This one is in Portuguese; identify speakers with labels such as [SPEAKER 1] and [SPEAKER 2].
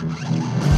[SPEAKER 1] Música